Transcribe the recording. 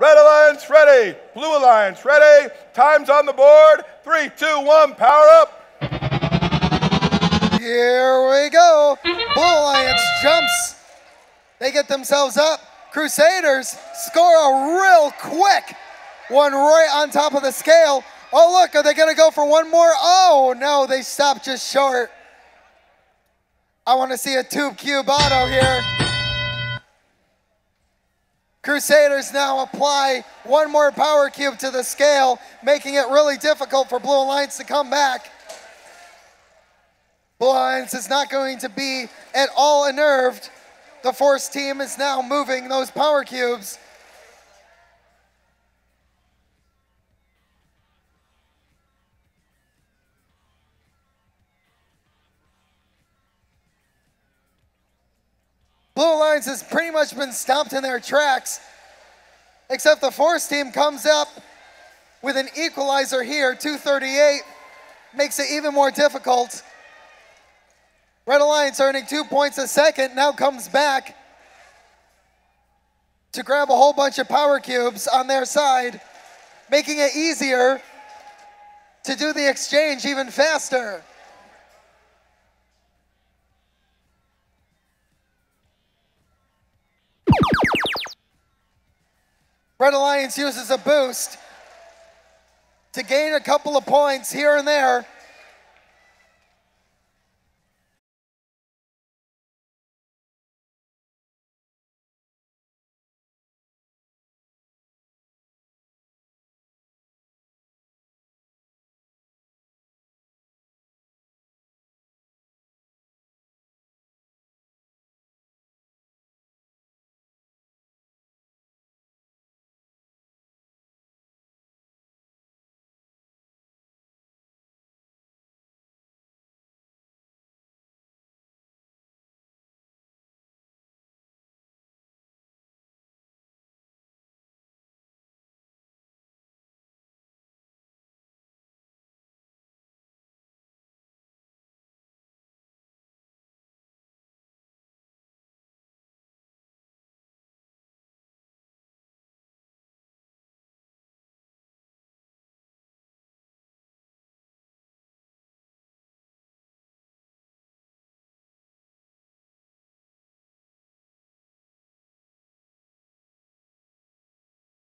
Red Alliance ready. Blue Alliance ready. Time's on the board. Three, two, one, power up. Here we go. Blue Alliance jumps. They get themselves up. Crusaders score a real quick one right on top of the scale. Oh, look, are they going to go for one more? Oh, no, they stopped just short. I want to see a tube cube auto here. Crusaders now apply one more power cube to the scale, making it really difficult for Blue Alliance to come back. Blue Alliance is not going to be at all unnerved. The Force team is now moving those power cubes. Blue Alliance has pretty much been stopped in their tracks, except the Force team comes up with an equalizer here, 238, makes it even more difficult. Red Alliance earning two points a second, now comes back to grab a whole bunch of power cubes on their side, making it easier to do the exchange even faster. Red Alliance uses a boost to gain a couple of points here and there